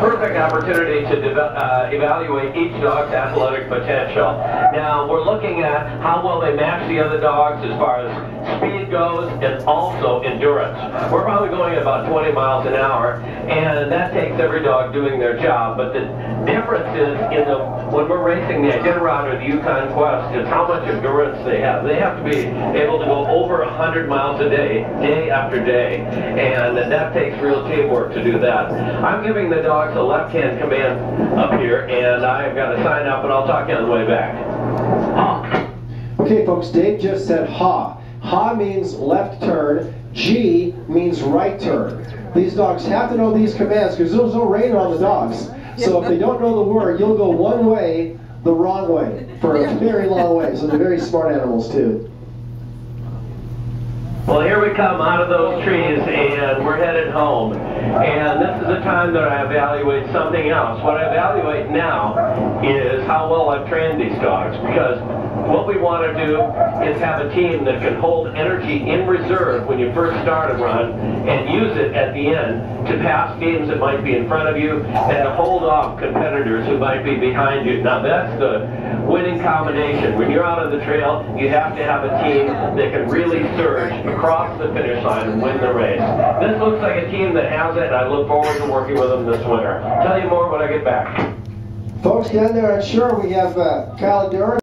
Perfect opportunity to uh, evaluate each dog's athletic potential. Now, we're looking at how well they match the other dogs as far as speed goes and also endurance. We're probably going at about 20 miles an hour, and that takes every dog doing their job. But the difference is in the when we're racing the Iditarod or the Yukon Quest is how much endurance they have. They have to be able to go over 100 miles a day, day after day, and that takes real teamwork to do that. I'm giving the dogs a left-hand command up here, and I've got to sign up, and I'll talk to you on the way back. Okay, folks, Dave just said haw. Haw means left turn. Gee means right turn. These dogs have to know these commands because there's no radar on the dogs. So if they don't know the word, you'll go one way the wrong way for a very long way. So they're very smart animals too. Well, here we come out of those trees, and we're headed home. And this is the time that I evaluate something else. What I evaluate now is how well I've trained these dogs, because what we want to do is have a team that can hold energy in reserve when you first start a run and use it at the end to pass teams that might be in front of you and to hold off competitors who might be behind you. Now that's the winning combination. When you're out on the trail, you have to have a team that can really surge across the finish line and win the race. This looks like a team that has it, and I look forward to working with them this winter. I'll Tell you more when I get back. Folks, down there on sure we have uh, Kyle Duran.